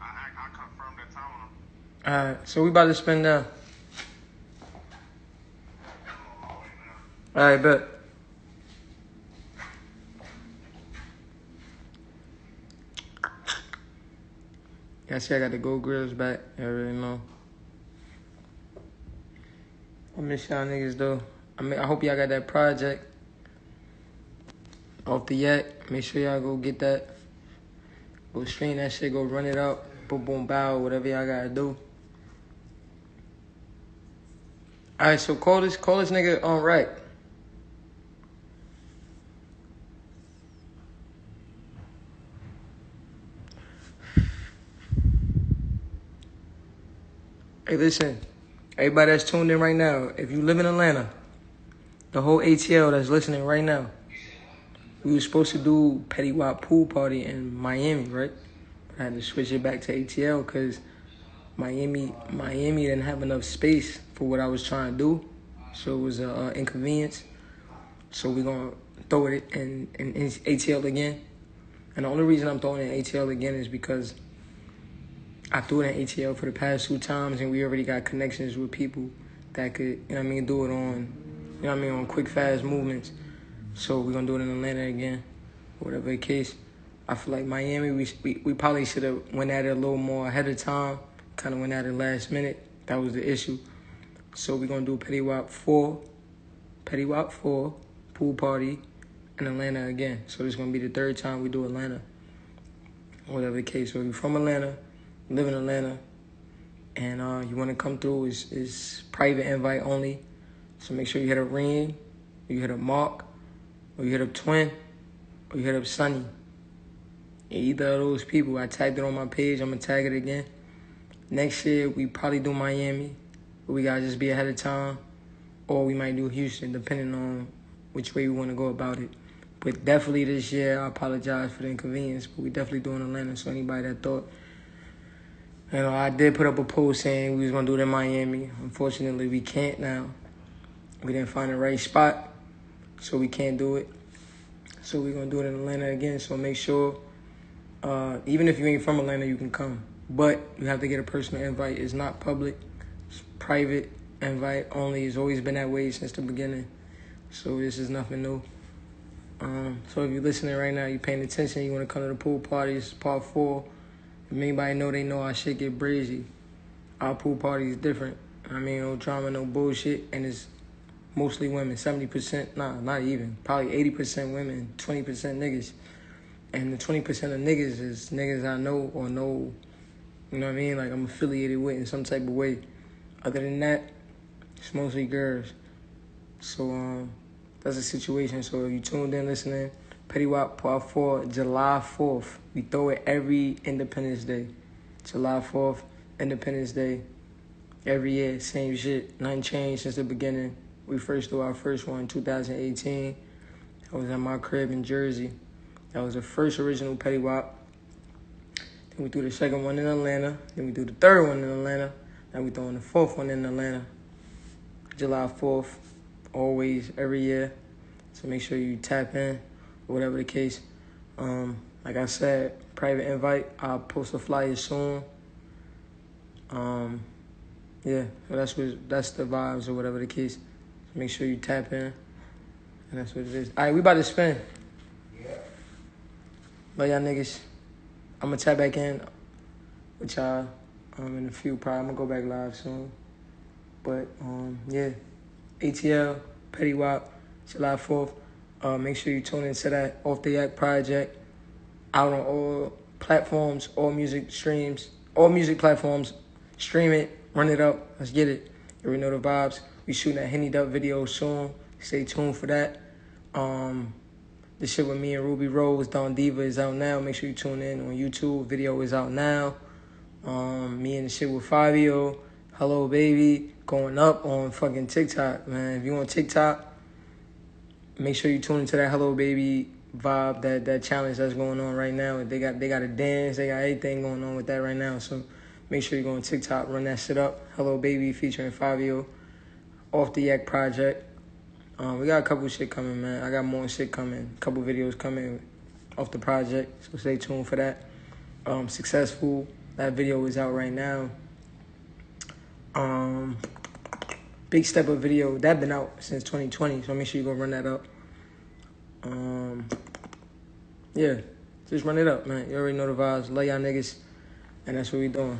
I confirmed that time on them. All right, so we about to spend now. All right, bet. Yeah, see, I got the gold grills back. I already know. I miss y'all niggas though. I mean, I hope y'all got that project off the yak. Make sure y'all go get that. Go stream that shit. Go run it up. Boom, boom, bow. Whatever y'all gotta do. All right, so call this call this nigga um, on right. Hey, listen, everybody that's tuned in right now, if you live in Atlanta, the whole ATL that's listening right now, we were supposed to do Petty Wap pool party in Miami, right? I had to switch it back to ATL because Miami, Miami didn't have enough space for what I was trying to do, so it was an inconvenience. So we're gonna throw it in, in, in ATL again. And the only reason I'm throwing it in ATL again is because I threw it in ATL for the past two times, and we already got connections with people that could, you know I mean, do it on, you know I mean, on quick, fast movements. So we're gonna do it in Atlanta again, whatever the case. I feel like Miami, we we, we probably should have went at it a little more ahead of time. Kind of went at it last minute. That was the issue. So we're gonna do Petty Wap four, Petty Wap four, pool party, in Atlanta again. So this gonna be the third time we do Atlanta, whatever the case. So if you're from Atlanta live in Atlanta, and uh, you want to come through, is is private invite only. So make sure you hit a Ring, you hit a Mark, or you hit up Twin, or you hit up Sunny. Either of those people, I tagged it on my page. I'm gonna tag it again. Next year we probably do Miami, but we gotta just be ahead of time, or we might do Houston, depending on which way we want to go about it. But definitely this year, I apologize for the inconvenience, but we definitely doing Atlanta. So anybody that thought you know, I did put up a post saying we was gonna do it in Miami. Unfortunately, we can't now. We didn't find the right spot, so we can't do it. So we're gonna do it in Atlanta again. So make sure, uh, even if you ain't from Atlanta, you can come. But you have to get a personal invite. It's not public. It's private invite only. It's always been that way since the beginning. So this is nothing new. Um, so if you're listening right now, you're paying attention, you want to come to the pool party, it's part four. If anybody know, they know our shit get breezy. Our pool party is different. I mean, no drama, no bullshit, and it's mostly women. Seventy percent, nah, not even. Probably eighty percent women, twenty percent niggas. And the twenty percent of niggas is niggas I know or know. You know what I mean? Like I'm affiliated with in some type of way. Other than that, it's mostly girls. So um, that's the situation. So if you tuned in listening, Petty Wap Part 4, July 4th. We throw it every Independence Day. July 4th, Independence Day. Every year, same shit. Nothing changed since the beginning. We first threw our first one in 2018. I was at my crib in Jersey. That was the first original Petty Wap. Then we threw the second one in Atlanta. Then we threw the third one in Atlanta. Now we throwing the fourth one in Atlanta. July 4th, always, every year. So make sure you tap in whatever the case. Um, like I said, private invite. I'll post a flyer soon. Um, yeah, so that's what that's the vibes or whatever the case. Make sure you tap in, and that's what it is. All right, we about to spin. Yeah. But y'all niggas, I'm gonna tap back in with y'all um, in a few. Probably I'm gonna go back live soon. But um, yeah, ATL, Petty Wap, July 4th. Uh, make sure you tune into that Off the Yak project. Out on all platforms, all music streams, all music platforms. Stream it, run it up. Let's get it. You already know the vibes. We shooting a Henny Duck video soon. Stay tuned for that. Um, the shit with me and Rubi Rose, Don Diva is out now. Make sure you tune in on YouTube. Video is out now. Um, me and the shit with Fivio, Hello Baby, going up on fucking TikTok, man. If you on TikTok, make sure you tune into that Hello Baby vibe, that that challenge that's going on right now. They got they got a dance, they got everything going on with that right now. So make sure you go on TikTok, run that shit up. Hello Baby featuring Fivio, off the Yak project. Um, we got a couple shit coming, man. I got more shit coming, a couple videos coming off the project. So stay tuned for that. Um, successful That video is out right now. Um, big step up video that been out since 2020, so make sure you go run that up. Um, yeah, just run it up, man. You already know the vibes. Love y'all niggas, and that's what we doing.